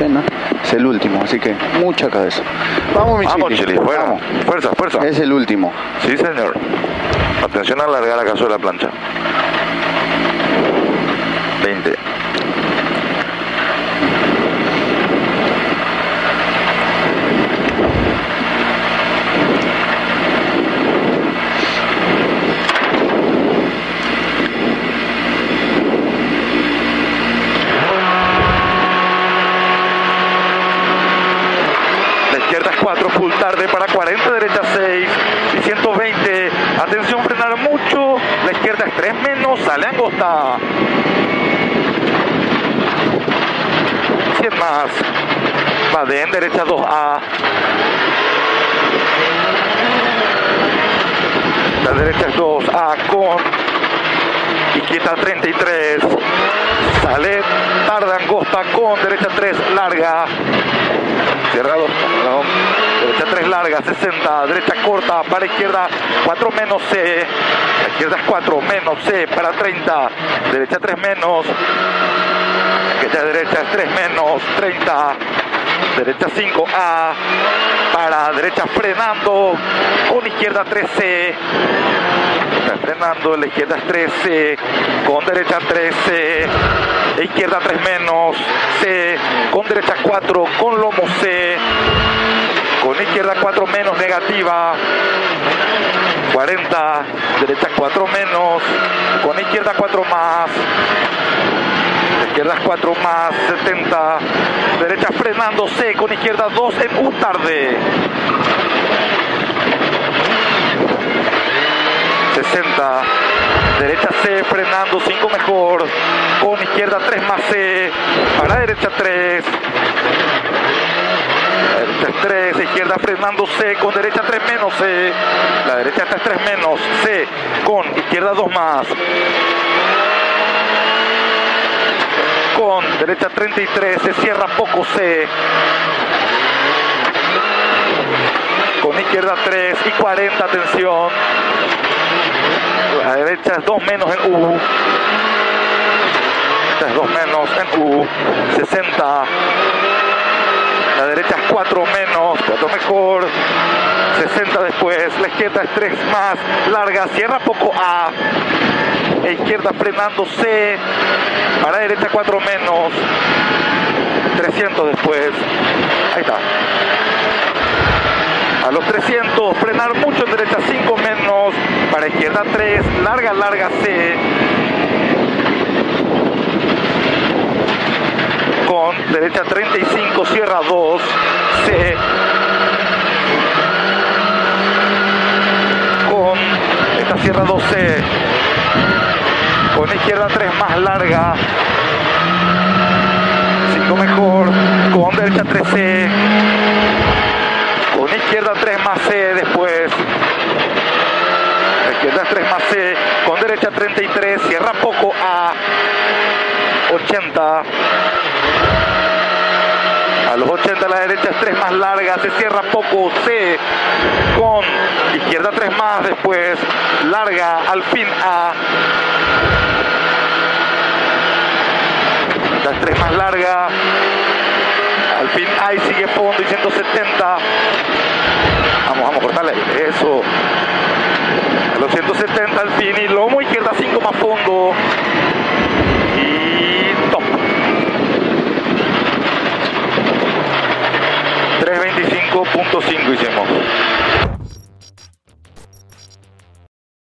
Es el último, así que mucha cabeza. Vamos, mi Vamos. Chili, fuera. Vamos. Fuerza, fuerza. Es el último. Sí, señor. Atención a alargar la cazuela plancha. 20. La izquierda es 4, full tarde para 40, derecha 6 y 120. Atención, frenar mucho. La izquierda es 3 menos, sale angosta. 100 más. Baden, derecha 2A. La derecha es 2A con izquierda 33. Sale, tarda angosta con derecha 3, larga. Cerrado, perdón. Derecha 3 larga, 60. Derecha corta para izquierda 4 menos C. La izquierda es 4 menos C para 30. Derecha 3 menos. Aquella derecha es 3 menos 30. Derecha 5A. Para derecha frenando. Con izquierda 13. Está frenando, la izquierda es 13, con derecha 13, la izquierda 3 menos, C, con derecha 4, con lomo C, con izquierda 4 menos negativa, 40, derecha 4 menos, con izquierda 4 más, izquierda es 4 más, 70, derecha frenando C, con izquierda 2 en U tarde. 60, derecha C frenando 5 mejor, con izquierda 3 más C, para derecha 3, la derecha es 3, izquierda frenando C, con derecha 3 menos C, la derecha está es 3 menos C, con izquierda 2 más, derecha 33, se cierra poco C, con izquierda 3 y 40, atención. La derecha es 2 menos en U. Esta es 2 menos en U. 60. La derecha es 4 menos, 4 mejor. 60 después. La izquierda es 3 más. Larga, cierra poco A. E izquierda frenando C. Para derecha 4 menos. 300 después. Ahí está. A los 300, frenar mucho en derecha 5 menos, para izquierda 3, larga, larga C. Con derecha 35, cierra 2, C. Con esta cierra 2C. Con izquierda 3 más larga. 5 mejor. Con derecha 3C. Con izquierda 3 más C después. Izquierda es 3 más C. Con derecha 33. Cierra poco A. 80. A los 80 la derecha es 3 más larga. Se cierra poco C. Con izquierda 3 más después. Larga al fin A. Es 3 más larga. Al fin ahí sigue fondo y 170. Vamos, vamos, cortarle. Eso. A los 170 al fin y lomo izquierda 5 más fondo. Y top. 325.5 hicimos.